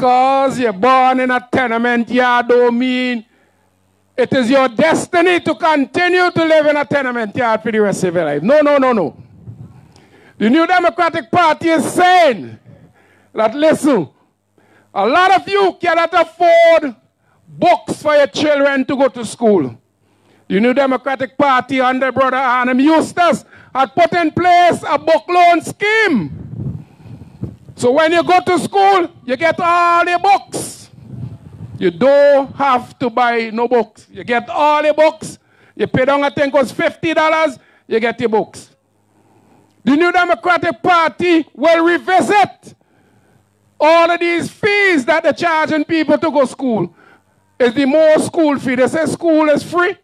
because you're born in a tenement yard don't mean it is your destiny to continue to live in a tenement yard for the rest of your life. No, no, no, no. The New Democratic Party is saying that, listen, a lot of you cannot afford books for your children to go to school. The New Democratic Party under Brother Arnhim Eustace had put in place a book loan scheme. So when you go to school, you get all the books. You don't have to buy no books. You get all the books. You pay down, I think it was $50, you get the books. The New Democratic Party will revisit all of these fees that they're charging people to go school. Is the more school fee. They say school is free,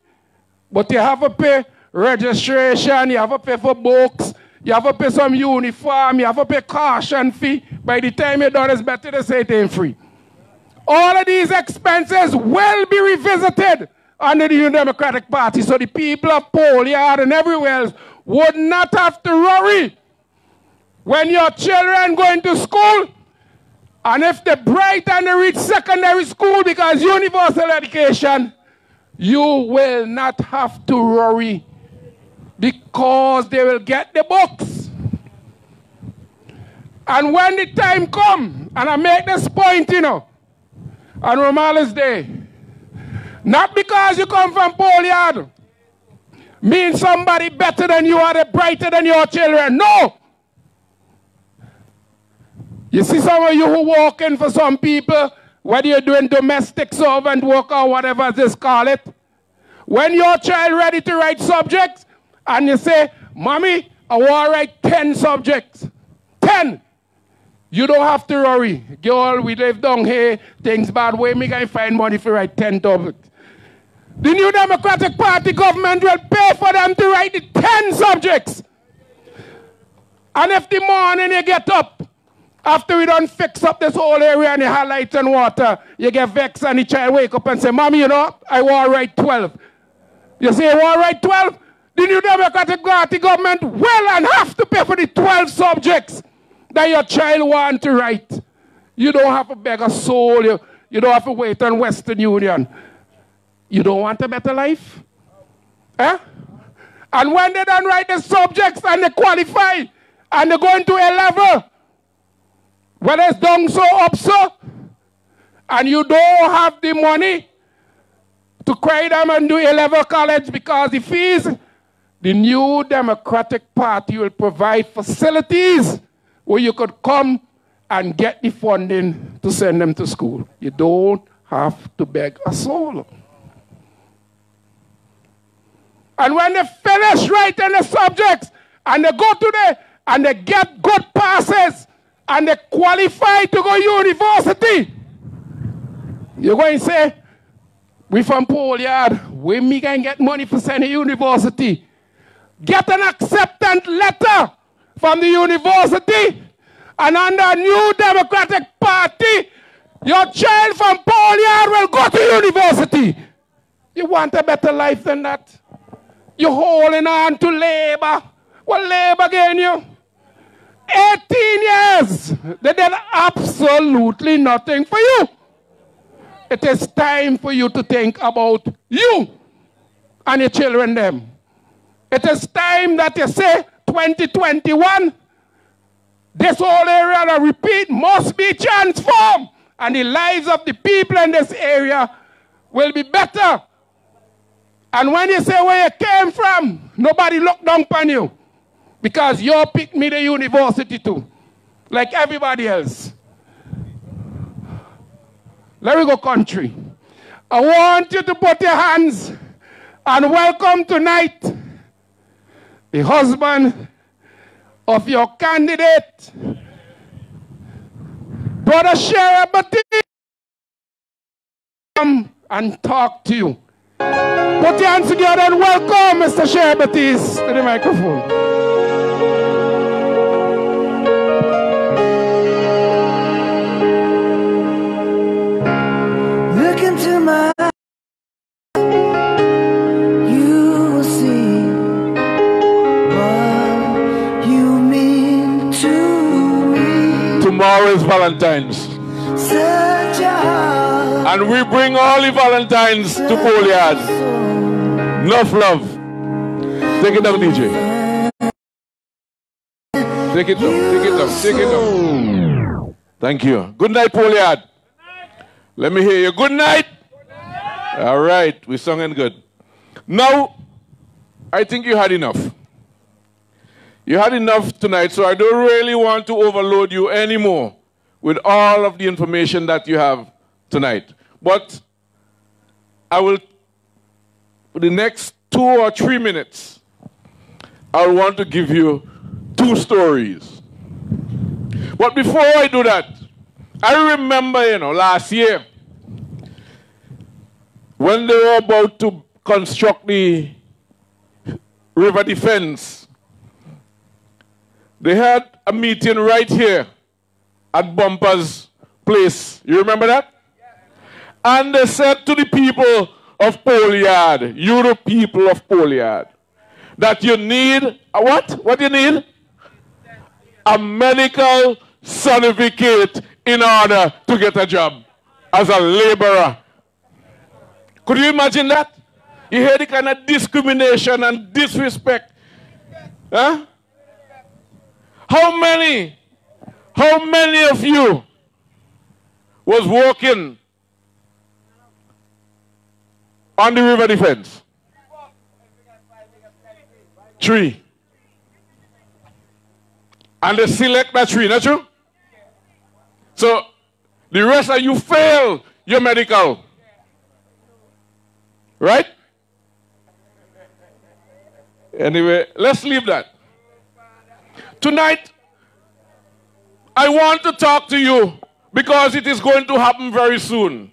but you have to pay registration, you have to pay for books, you have to pay some uniform, you have to pay caution fee. By the time you're done, it's better to say it ain't free. All of these expenses will be revisited under the New Democratic Party. So the people of Yard and everywhere else would not have to worry when your children go into school and if they're bright and they reach secondary school because universal education, you will not have to worry because they will get the books. And when the time comes, and I make this point, you know, on Romala's Day. Not because you come from Yard, means somebody better than you or brighter than your children. No. You see some of you who walk in for some people, whether you're doing domestic servant work or whatever this call it, when your child ready to write subjects, and you say, Mommy, I want to write 10 subjects. 10. You don't have to worry. Girl, we live down here, things bad way, me can find money for write 10 topics. The New Democratic Party government will pay for them to write the 10 subjects. And if the morning you get up, after we done fix up this whole area and the highlights and water, you get vexed and the child wake up and say, Mommy, you know, I want to write 12. You say, I want to write 12? The New Democratic Party government will and have to pay for the 12 subjects that your child want to write. You don't have to beg a soul. You, you don't have to wait on Western Union. You don't want a better life? Eh? And when they don't write the subjects and they qualify and they go into a level, whether it's down so up so, and you don't have the money to cry them and do a level college because the fees, the new Democratic Party will provide facilities where you could come and get the funding to send them to school. You don't have to beg a soul. And when they finish writing the subjects and they go to the and they get good passes and they qualify to go university, you're going to say, we from Yard, we me can get money for sending university. Get an acceptance letter from the university and under a new Democratic Party, your child from Yard will go to university. You want a better life than that? You're holding on to labor. What labor gain you? 18 years. They did absolutely nothing for you. It is time for you to think about you and your children them. It is time that you say, 2021, this whole area, I repeat, must be transformed. And the lives of the people in this area will be better. And when you say where you came from, nobody look down upon you. Because you picked me the university too. Like everybody else. Let me go country. I want you to put your hands and welcome tonight the husband of your candidate, Brother Sheriff come and talk to you. Put your hands together and welcome Mr. Sheriff to the microphone. Tomorrow is Valentine's. And we bring all the Valentines to Pole Yard. Enough love. Take it down, DJ. Take it down, take it down, take it down. Thank you. Good night, Pole Yard. Let me hear you. Good night. All right, we sung and good. Now, I think you had enough. You had enough tonight, so I don't really want to overload you anymore with all of the information that you have tonight. But I will, for the next two or three minutes, I want to give you two stories. But before I do that, I remember, you know, last year when they were about to construct the river defense, they had a meeting right here at Bumper's place. You remember that? And they said to the people of Pole Yard, you the people of Pole Yard, that you need a what? What do you need? A medical certificate in order to get a job as a laborer. Could you imagine that? You hear the kind of discrimination and disrespect. Huh? How many, how many of you was walking on the river defense? Three. And they select that tree, not true? So the rest of you fail your medical. Right? Anyway, let's leave that. Tonight, I want to talk to you because it is going to happen very soon.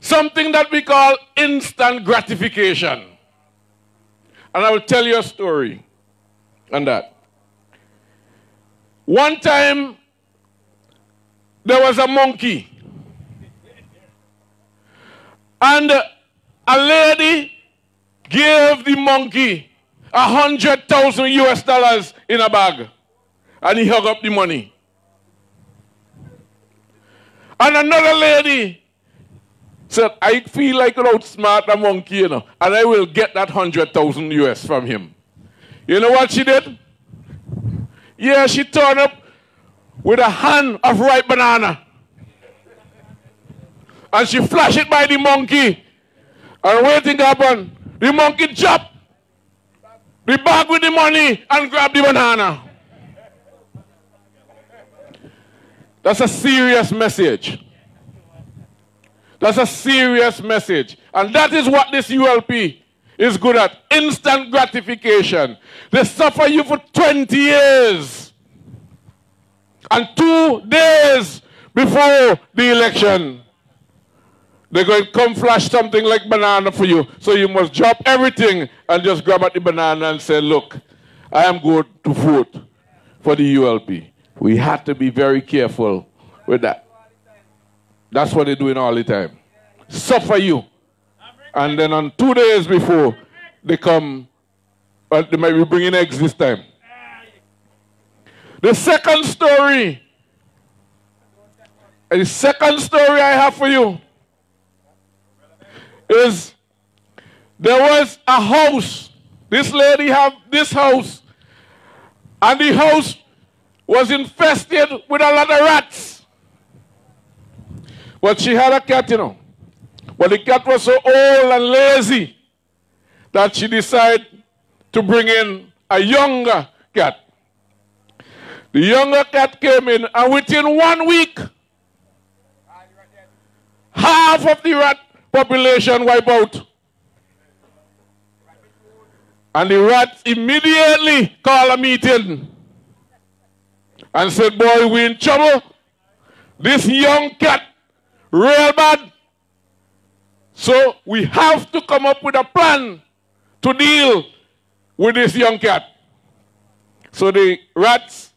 Something that we call instant gratification. And I will tell you a story on that. One time, there was a monkey. And a lady gave the monkey a hundred thousand US dollars in a bag. And he hung up the money. And another lady said, I feel like an outsmart a monkey, you know, and I will get that hundred thousand US from him. You know what she did? Yeah, she turned up with a hand of ripe banana. And she flashed it by the monkey. And waiting happen, the monkey jump the bag with the money and grab the banana. That's a serious message. That's a serious message. And that is what this ULP is good at. Instant gratification. They suffer you for 20 years. And two days before the election, they're going to come flash something like banana for you. So you must drop everything and just grab at the banana and say, look, I am going to vote for the ULP. We have to be very careful with that. That's what they're doing all the time. Suffer you. And then on two days before, they come, well, they might be bringing eggs this time. The second story, the second story I have for you is there was a house. This lady have this house. And the house was infested with a lot of rats. But she had a cat, you know. But the cat was so old and lazy that she decided to bring in a younger cat. The younger cat came in, and within one week, half of the rat population wipe out. And the rats immediately call a meeting and said, boy, we in trouble. This young cat, real bad. So we have to come up with a plan to deal with this young cat. So the rats,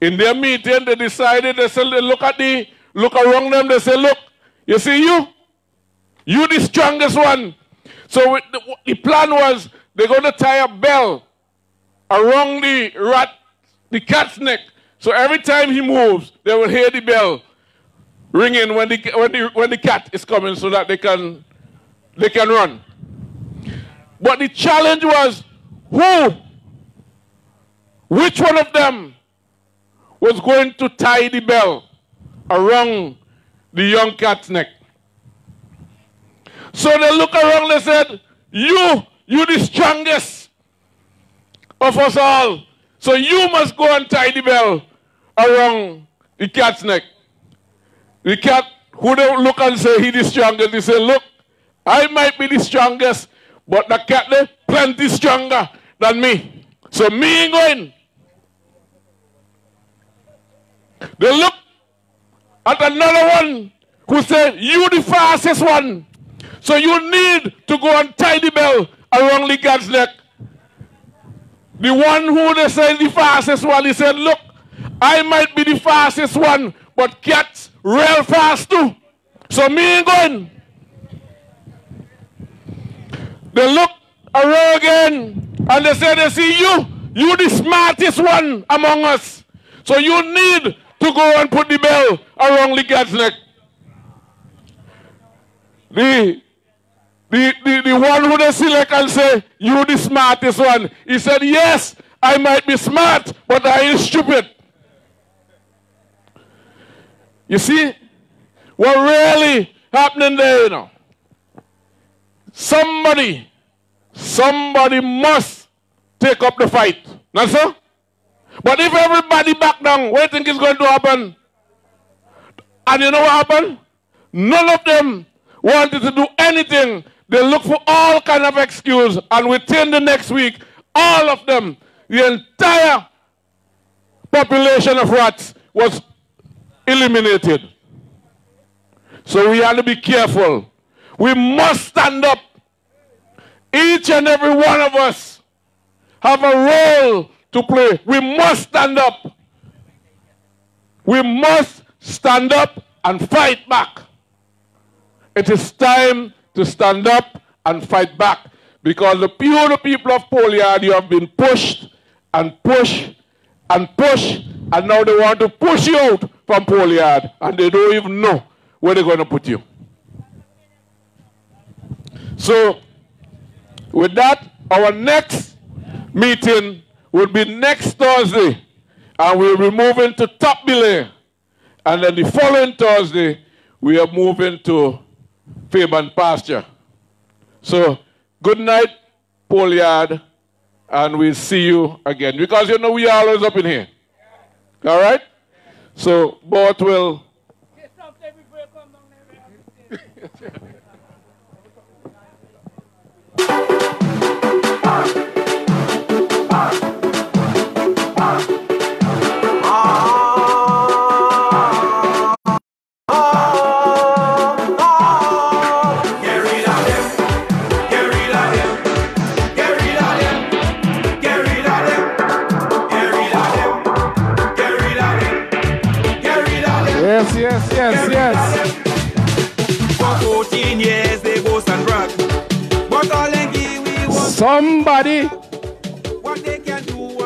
in their meeting, they decided, they said, look at the, look around them, they said, look, you see you? You the strongest one. So the, the plan was they're going to tie a bell around the rat, the cat's neck. So every time he moves, they will hear the bell. ringing when the, when the, when the cat is coming so that they can, they can run. But the challenge was who, which one of them was going to tie the bell around the young cat's neck. So they look around and said, You, you the strongest of us all. So you must go and tie the bell around the cat's neck. The cat who don't look and say he the strongest, he say, Look, I might be the strongest, but the cat there plenty stronger than me. So me ain't going. They look at another one who said, You the fastest one. So you need to go and tie the bell around the cat's neck. The one who they say the fastest one, he said, Look, I might be the fastest one, but cats real fast too. So me ain't going. They look around again and they say they see you. You the smartest one among us. So you need to go and put the bell around the cat's neck. The, the, the, the one who they select and say, you the smartest one. He said, yes, I might be smart, but I ain't stupid. You see, what really happening there, you know? Somebody, somebody must take up the fight. Not so? But if everybody back down, what do you think is going to happen? And you know what happened? None of them wanted to do anything. They look for all kind of excuse. And within the next week, all of them, the entire population of rats was eliminated. So we have to be careful. We must stand up. Each and every one of us have a role to play. We must stand up. We must stand up and fight back. It is time to stand up and fight back because the pure people of Pole Yard, you have been pushed and pushed and pushed, and now they want to push you out from Pole Yard, and they don't even know where they're going to put you. So, with that, our next meeting will be next Thursday, and we'll be moving to Top. And then the following Thursday, we are moving to Fairbairn Pasture. So, good night, Pole Yard, and we'll see you again. Because you know we are always up in here. All right? So, both will.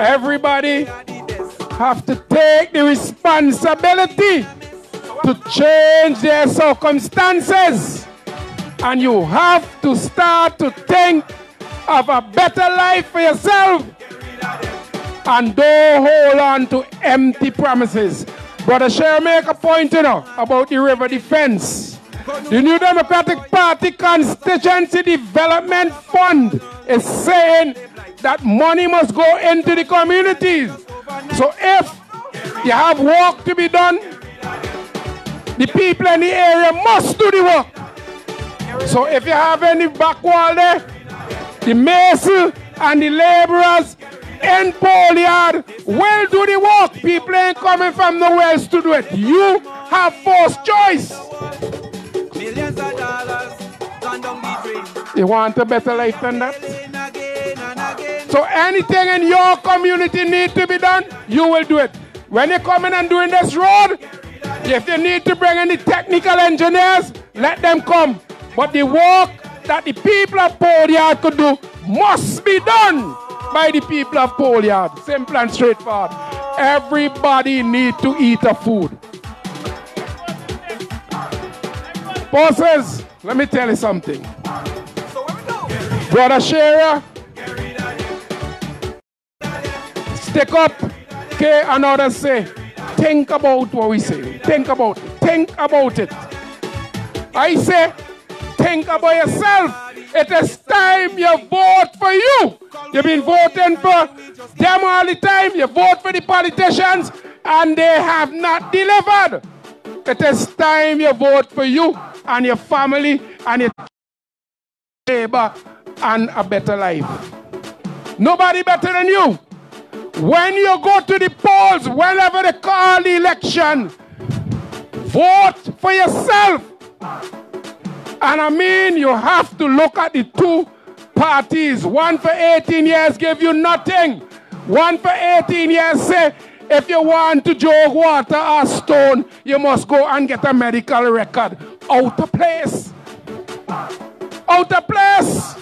everybody have to take the responsibility to change their circumstances. And you have to start to think of a better life for yourself. And don't hold on to empty promises. Brother Sher make a point, you know, about the river defense. The New Democratic Party Constituency Development Fund is saying that money must go into the communities. So if you have work to be done, the people in the area must do the work. So if you have any back wall there, the mason and the laborers in Pole Yard will do the work. People ain't coming from nowhere else to do it. You have first choice. Millions of dollars gone down the. You want a better life than that? So anything in your community need to be done, you will do it. When you come in and doing this road, if you need to bring any technical engineers, let them come. But the work that the people of Pole Yard could do must be done by the people of Pole Yard. Simple and straightforward. Everybody need to eat a food. Bosses, let me tell you something. Brother Shearer, stick up, okay, and others say, think about what we say. Think about. Think about it. I say, think about yourself. It is time you vote for you. You've been voting for them all the time. You vote for the politicians, and they have not delivered. It is time you vote for you and your family and your neighbor and a better life. Nobody better than you. When you go to the polls, whenever they call the election, vote for yourself. And I mean, you have to look at the two parties. One for 18 years give you nothing. One for 18 years say, if you want to jog water or stone, you must go and get a medical record. Out of place. Out of place.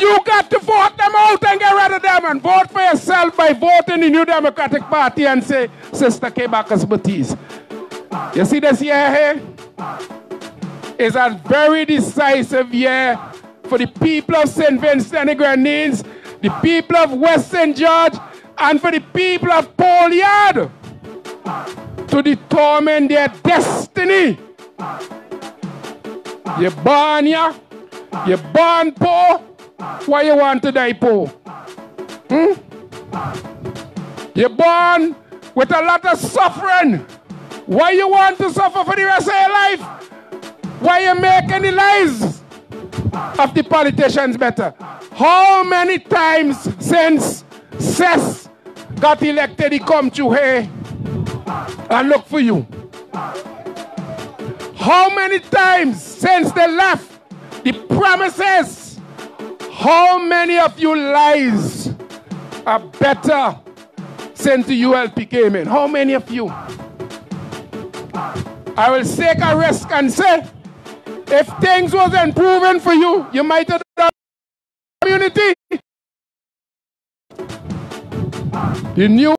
You got to vote them out and get rid of them and vote for yourself by voting the New Democratic Party and say, Sister Kay Bacchus. You see this year here? It's a very decisive year for the people of St. Vincent and the Grenadines, the people of West St. George, and for the people of Pole Yard to determine their destiny. You born here, you born poor, why you want to die poor? Hmm? You born with a lot of suffering. Why you want to suffer for the rest of your life? Why you making the lives of the politicians better? How many times since Seth got elected he come to here and look for you? How many times since they left the promises? How many of you lies are better sent to ULP came? How many of you? I will take a risk and say, if things was improving for you, you might have done community. The new